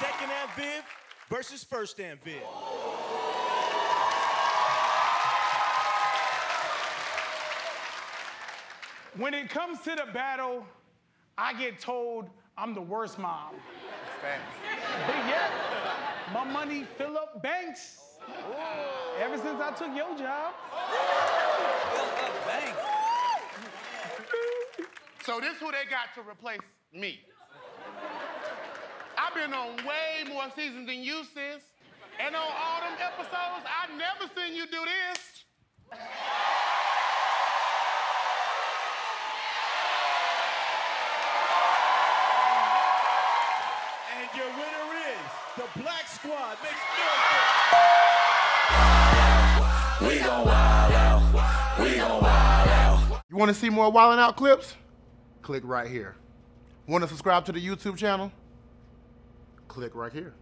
second Aunt Viv versus first Aunt Viv. When it comes to the battle, I get told I'm the worst mom. But yet, my money fill up banks. Ever since I took your job. So this who they got to replace me. I've been on way more seasons than you, sis. And on all them episodes, I never seen you do this. And your winner is the Black Squad. Make some We gon' wild out. We gon' wild out. You want to see more Wild 'N Out clips? Click right here. Want to subscribe to the YouTube channel? Click right here.